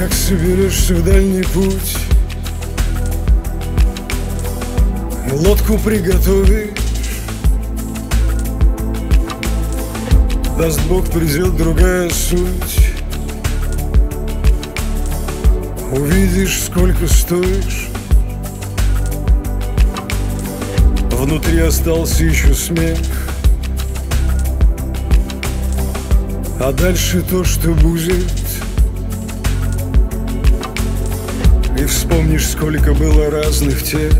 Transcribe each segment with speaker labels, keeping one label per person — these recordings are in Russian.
Speaker 1: Как соберешься в дальний путь. Лодку приготовишь. Даст Бог, придет другая суть. Увидишь, сколько стоишь. Внутри остался еще смех. А дальше то, что будет И вспомнишь, сколько было разных тех.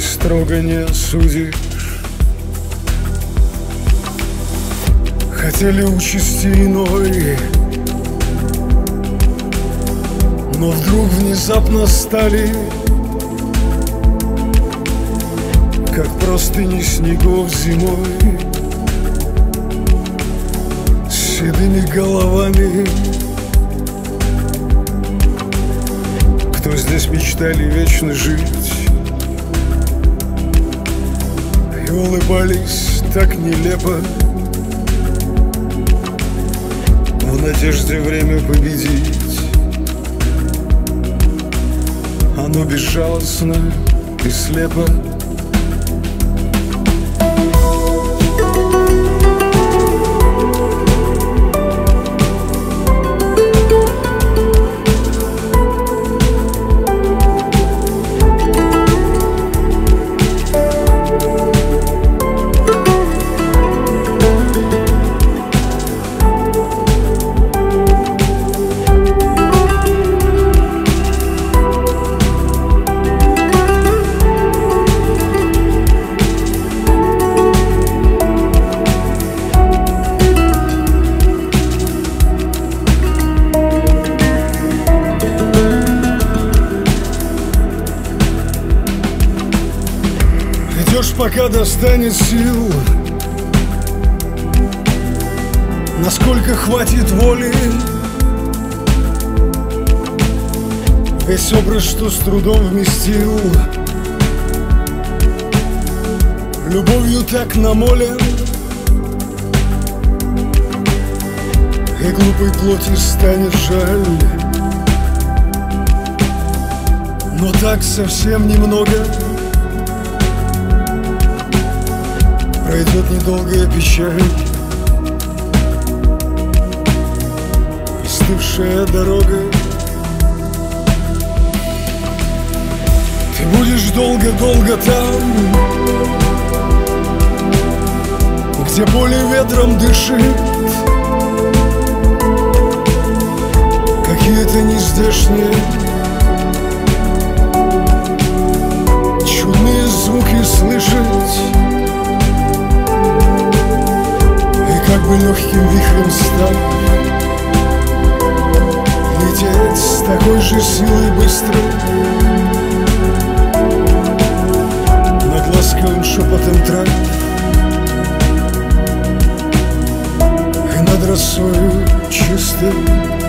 Speaker 1: Строго не осудишь. Хотели участи иной. Но вдруг внезапно стали. Как простыни снегов зимой. С седыми головами Кто здесь мечтали вечно жить. И улыбались так нелепо. В надежде время победить. Оно безжалостно и слепо Идешь, пока достанет сил. Насколько хватит воли? Весь образ, что с трудом вместил. Любовью так намолен. И глупой плоти станет жаль. Но так совсем немного Пройдет недолгая печаль. Остывшая дорога. Ты будешь долго-долго там Где поле ветром дышит. Какие-то нездешние бы легким вихрем стал. Лететь с такой же силой быстро. Над ласковым шепотом трав. И над росою чистой.